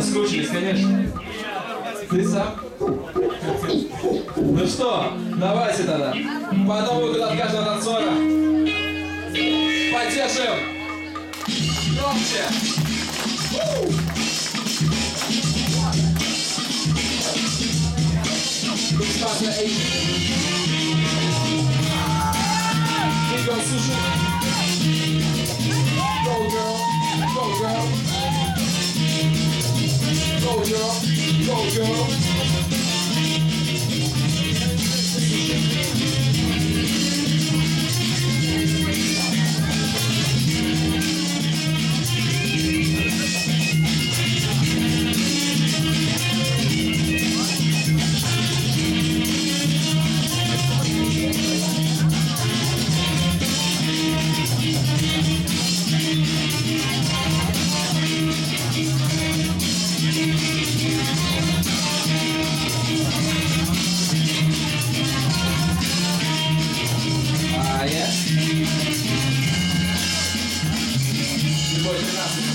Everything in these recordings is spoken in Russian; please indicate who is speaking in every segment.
Speaker 1: Соскучились, конечно. Ты сам? Ну что, давайте тогда. По одному выходу от каждого танцора. Поддержим. Громче. Эй. Игорь, слушай. Go, girl. Go, girl. hoje nasce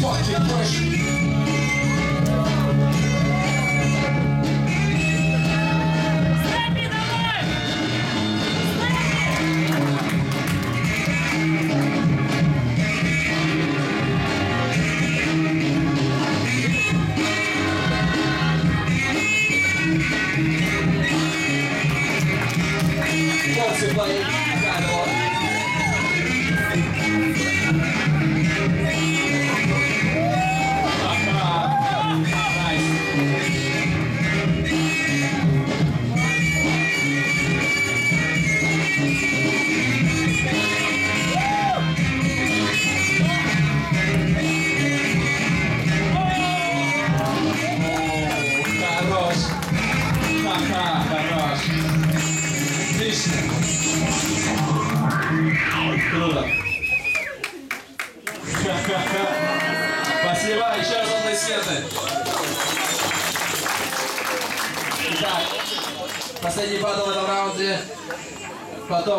Speaker 1: forte pressure. Pode ser. Круто. Спасибо. Еще раз аплодисменты. Итак, последний батл в этом раунде. Потом